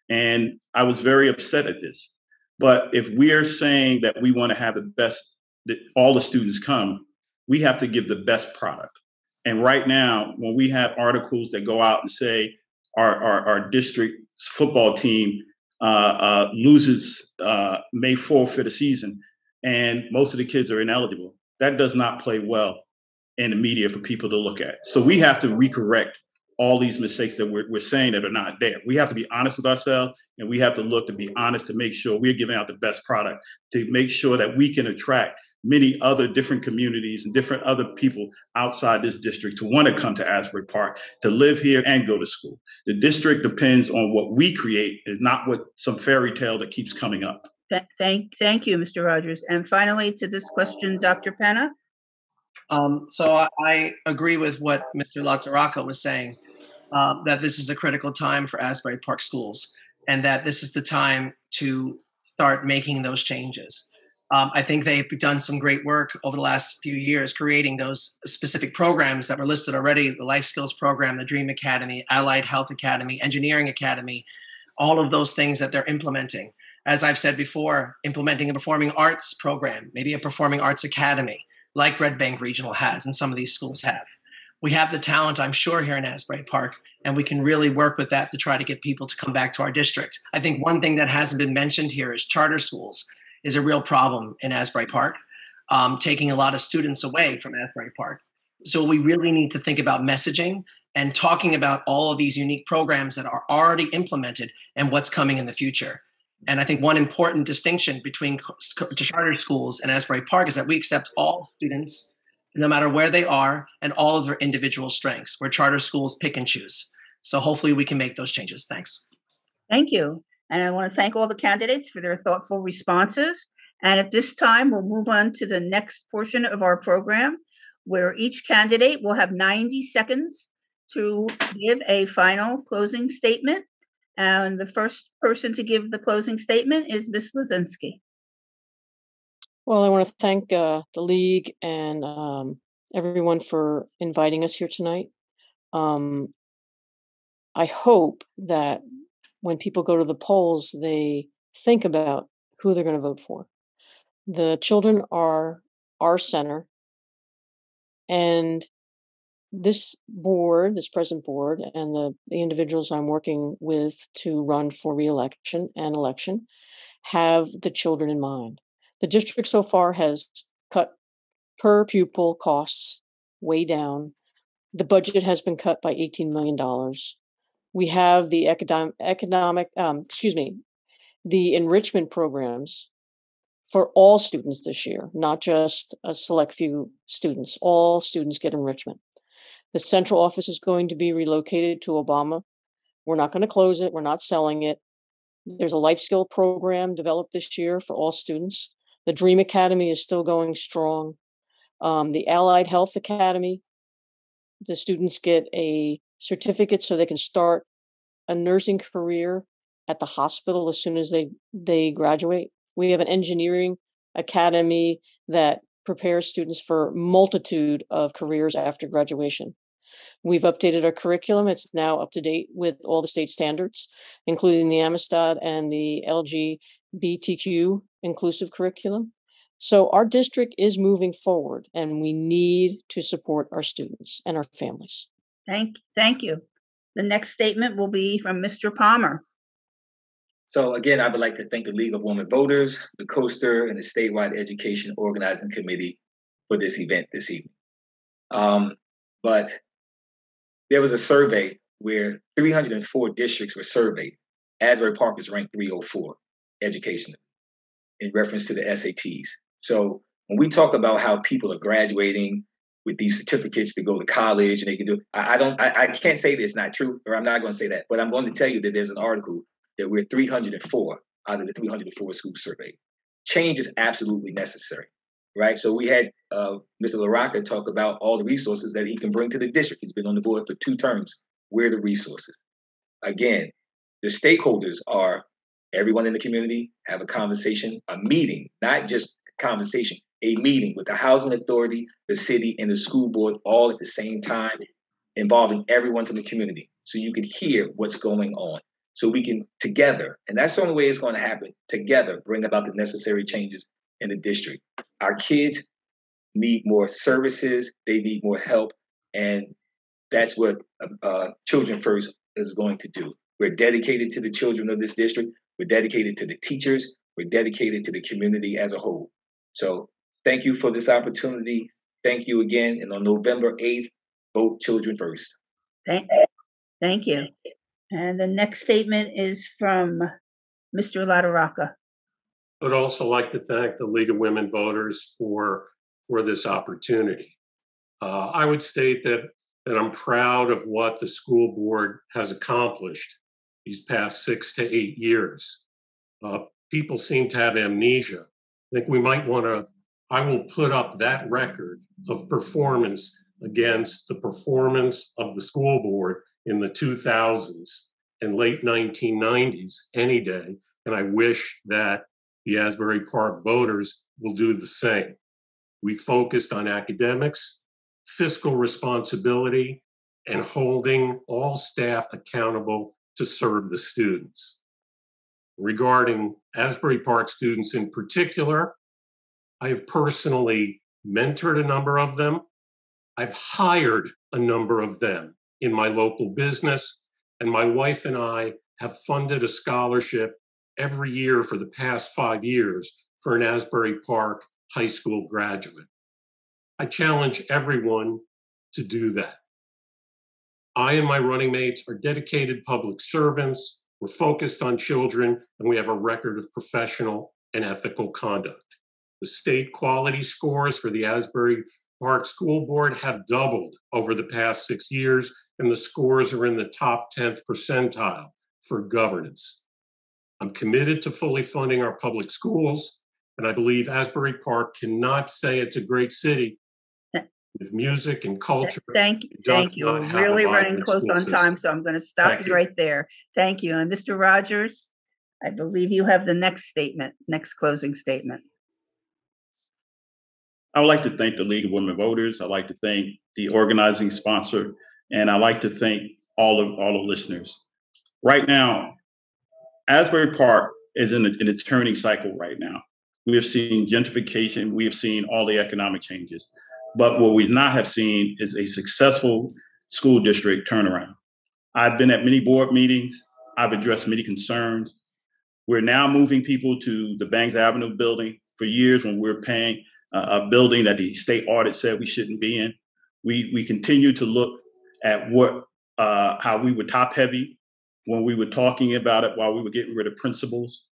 And I was very upset at this. But if we are saying that we want to have the best, that all the students come, we have to give the best product. And right now, when we have articles that go out and say our, our, our district football team uh, uh, loses, uh, may forfeit a season, and most of the kids are ineligible, that does not play well in the media for people to look at. So we have to recorrect all these mistakes that we're, we're saying that are not there. We have to be honest with ourselves and we have to look to be honest to make sure we're giving out the best product to make sure that we can attract many other different communities and different other people outside this district to want to come to Asbury Park to live here and go to school. The district depends on what we create, is not what some fairy tale that keeps coming up. Th- Thank, thank you, Mr. Rogers. And finally, to this question, Dr. Penna? Um, so I, I agree with what Mr. Lataraka was saying, um, that this is a critical time for Asbury Park schools and that this is the time to start making those changes. Um, I think they've done some great work over the last few years creating those specific programs that were listed already the Life Skills Program, the Dream Academy, Allied Health Academy, Engineering Academy, all of those things that they're implementing. As I've said before, implementing a performing arts program, maybe a performing arts academy, like Red Bank Regional has, and some of these schools have. We have the talent, I'm sure, here in Asbury Park, and we can really work with that to try to get people to come back to our district. I think one thing that hasn't been mentioned here is charter schools is a real problem in Asbury Park, um, taking a lot of students away from Asbury Park. So we really need to think about messaging and talking about all of these unique programs that are already implemented and what's coming in the future. And I think one important distinction between charter schools and Asbury Park is that we accept all students, no matter where they are, and all of their individual strengths, where charter schools pick and choose. So hopefully we can make those changes. Thanks. Thank you. And I want to thank all the candidates for their thoughtful responses. And at this time, we'll move on to the next portion of our program, where each candidate will have 90 seconds to give a final closing statement. And the first person to give the closing statement is Ms. Lozinski. Well, I want to thank uh, the league and um, everyone for inviting us here tonight. Um, I hope that when people go to the polls, they think about who they're going to vote for. The children are our center. And this board, this present board, and the, the individuals I'm working with to run for reelection and election have the children in mind. The district so far has cut per pupil costs way down. The budget has been cut by $18 million. We have the economic, economic, um, excuse me, the enrichment programs for all students this year, not just a select few students. All students get enrichment. The central office is going to be relocated to Obama. We're not going to close it. We're not selling it. There's a life skill program developed this year for all students. The Dream Academy is still going strong. Um, the Allied Health Academy, the students get a certificate so they can start a nursing career at the hospital as soon as they they graduate. We have an engineering academy that prepares students for multitude of careers after graduation. We've updated our curriculum. It's now up to date with all the state standards, including the Amistad and the LGBTQ inclusive curriculum. So our district is moving forward and we need to support our students and our families. Thank, thank you. The next statement will be from Mr. Palmer. So again, I would like to thank the League of Women Voters, the Coaster, and the Statewide Education Organizing Committee for this event this evening. Um, but there was a survey where 304 districts were surveyed. Asbury Park is ranked 304 education in reference to the SATs. So when we talk about how people are graduating with these certificates to go to college and they can do, I, I don't, I, I can't say that it's not true, or I'm not going to say that, but I'm going to tell you that there's an article that we're 304 out of the 304 schools surveyed. Change is absolutely necessary, right? So we had uh, Mr. LaRocca talk about all the resources that he can bring to the district. He's been on the board for two terms. Where the resources? Again, the stakeholders are everyone in the community have a conversation, a meeting, not just conversation, a meeting with the housing authority, the city, and the school board all at the same time, involving everyone from the community so you can hear what's going on. So we can together, and that's the only way it's going to happen, together bring about the necessary changes in the district. Our kids need more services, they need more help, and that's what uh, Children First is going to do. We're dedicated to the children of this district. We're dedicated to the teachers. We're dedicated to the community as a whole. So thank you for this opportunity. Thank you again. And on November 8th, vote children first. Thank, thank you. And the next statement is from Mr. LaRocca. I would also like to thank the League of Women Voters for, for this opportunity. Uh, I would state that, that I'm proud of what the school board has accomplished these past six to eight years. Uh, people seem to have amnesia. I think we might want to, I will put up that record of performance against the performance of the school board in the 2000s and late 1990s any day. And I wish that the Asbury Park voters will do the same. We focused on academics, fiscal responsibility, and holding all staff accountable to serve the students. Regarding Asbury Park students in particular, I have personally mentored a number of them. I've hired a number of them in my local business, and my wife and I have funded a scholarship every year for the past five years for an Asbury Park high school graduate. I challenge everyone to do that. I and my running mates are dedicated public servants. We're focused on children, and we have a record of professional and ethical conduct. The state quality scores for the Asbury Park School Board have doubled over the past six years, and the scores are in the top 10th percentile for governance. I'm committed to fully funding our public schools, and I believe Asbury Park cannot say it's a great city with music and culture. Thank you. Thank you. We're really running close on system. time, so I'm going to stop Thank you right there. Thank you. And Mr. Rogers, I believe you have the next statement, next closing statement. I would like to thank the League of Women Voters. I'd like to thank the organizing sponsor, and I'd like to thank all of all the listeners. Right now, Asbury Park is in a, in a turning cycle right now. We have seen gentrification. We have seen all the economic changes. But what we not have seen is a successful school district turnaround. I've been at many board meetings. I've addressed many concerns. We're now moving people to the Bangs Avenue building. For years, when we are paying a building that the state audit said we shouldn't be in, we we continue to look at what uh, how we were top heavy when we were talking about it while we were getting rid of principals.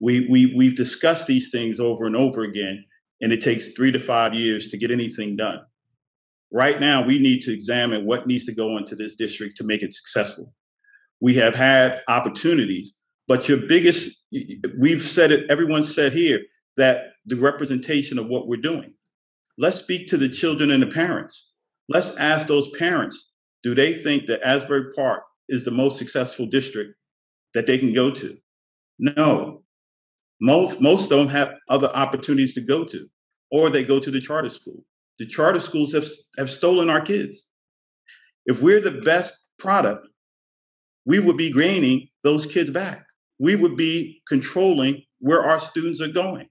We, we, we've discussed these things over and over again, and it takes three to five years to get anything done. Right now, we need to examine what needs to go into this district to make it successful. We have had opportunities, but your biggest, we've said it, everyone said here, that the representation of what we're doing. Let's speak to the children and the parents. Let's ask those parents do they think that Asbury Park is the most successful district that they can go to? No. Most, most of them have other opportunities to go to, or they go to the charter school. The charter schools have, have stolen our kids. If we're the best product, we would be gaining those kids back. We would be controlling where our students are going.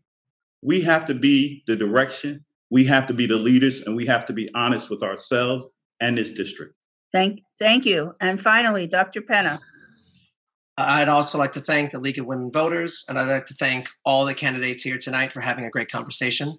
We have to be the direction, we have to be the leaders, and we have to be honest with ourselves and this district. Thank, thank you. And finally, Dr. Penna. Uh, I'd also like to thank the League of Women Voters, and I'd like to thank all the candidates here tonight for having a great conversation.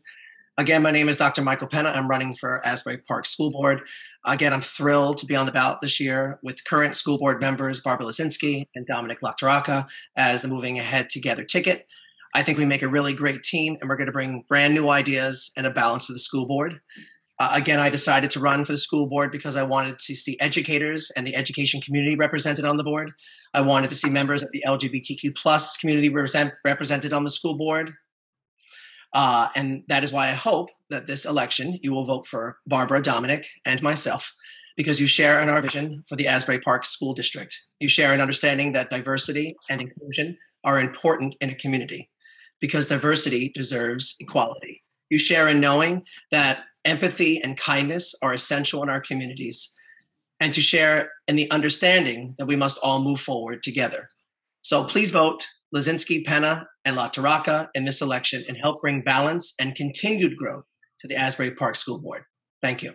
Again, my name is Dr. Michael Penna. I'm running for Asbury Park School Board. Again, I'm thrilled to be on the ballot this year with current school board members Barbara Lazinski and Dominic LaTaraka as the Moving Ahead Together ticket. I think we make a really great team, and we're going to bring brand new ideas and a balance to the school board. Uh, again, I decided to run for the school board because I wanted to see educators and the education community represented on the board. I wanted to see members of the LGBTQ plus community represent, represented on the school board. Uh, and that is why I hope that this election you will vote for Barbara, Dominic, and myself because you share in our vision for the Asbury Park School District. You share an understanding that diversity and inclusion are important in a community because diversity deserves equality. You share in knowing that empathy and kindness are essential in our communities, and to share in the understanding that we must all move forward together. So please vote Lazinski, Penna, and LaTaraka in this election and help bring balance and continued growth to the Asbury Park School Board. Thank you.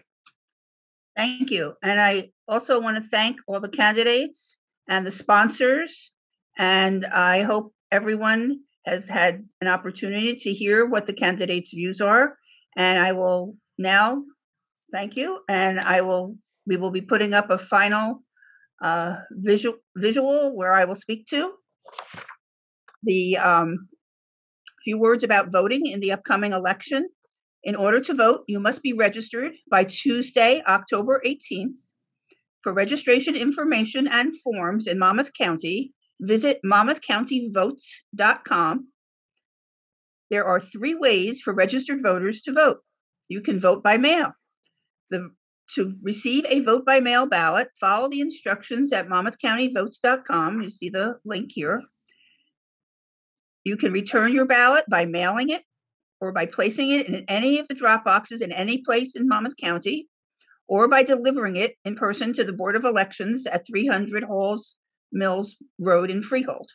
Thank you. And I also want to thank all the candidates and the sponsors. And I hope everyone has had an opportunity to hear what the candidates' views are. And I will now. Thank you. And I will, we will be putting up a final uh, visual, visual where I will speak to the um, few words about voting in the upcoming election. In order to vote, you must be registered by Tuesday, October 18th. For registration information and forms in Monmouth County, visit monmouthcountyvotes.com. There are three ways for registered voters to vote you can vote by mail. The, to receive a vote by mail ballot, follow the instructions at monmouthcountyvotes.com. You see the link here. You can return your ballot by mailing it or by placing it in any of the drop boxes in any place in Monmouth County or by delivering it in person to the Board of Elections at 300 Halls Mills Road in Freehold.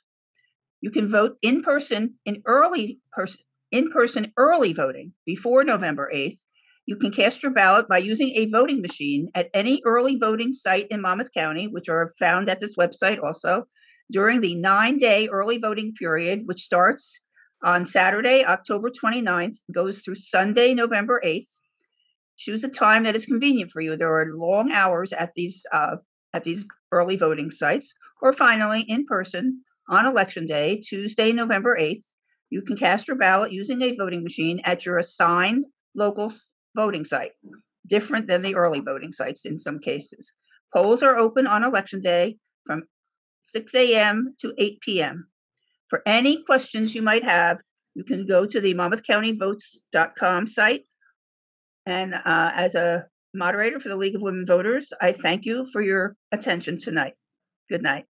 You can vote in person in early person in person early voting before November 8th, you can cast your ballot by using a voting machine at any early voting site in Monmouth County, which are found at this website also, during the nine day early voting period, which starts on Saturday, October 29th, goes through Sunday, November 8th. Choose a time that is convenient for you. There are long hours at these uh, at these early voting sites, or finally in person on election day, Tuesday, November 8th, you can cast your ballot using a voting machine at your assigned local voting site, different than the early voting sites in some cases. Polls are open on election day from 6 a.m. to 8 p.m. For any questions you might have, you can go to the monmouthcountyvotes.com site. And uh, as a moderator for the League of Women Voters, I thank you for your attention tonight. Good night.